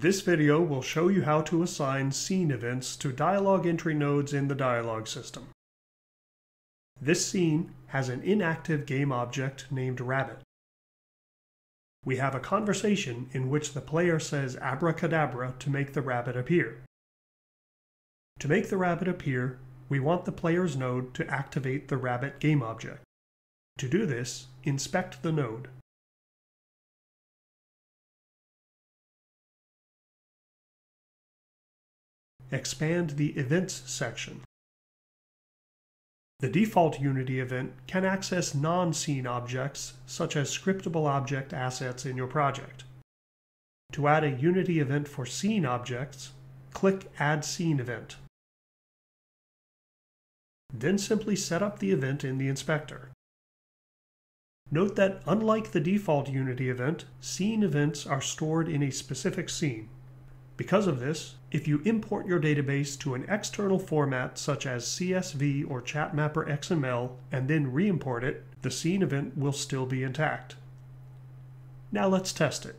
This video will show you how to assign scene events to dialog entry nodes in the dialog system. This scene has an inactive game object named Rabbit. We have a conversation in which the player says abracadabra to make the rabbit appear. To make the rabbit appear, we want the player's node to activate the rabbit game object. To do this, inspect the node. Expand the Events section. The default Unity event can access non-scene objects, such as scriptable object assets in your project. To add a Unity event for scene objects, click Add Scene Event. Then simply set up the event in the inspector. Note that unlike the default Unity event, scene events are stored in a specific scene. Because of this, if you import your database to an external format such as CSV or ChatMapper XML and then re-import it, the scene event will still be intact. Now let's test it.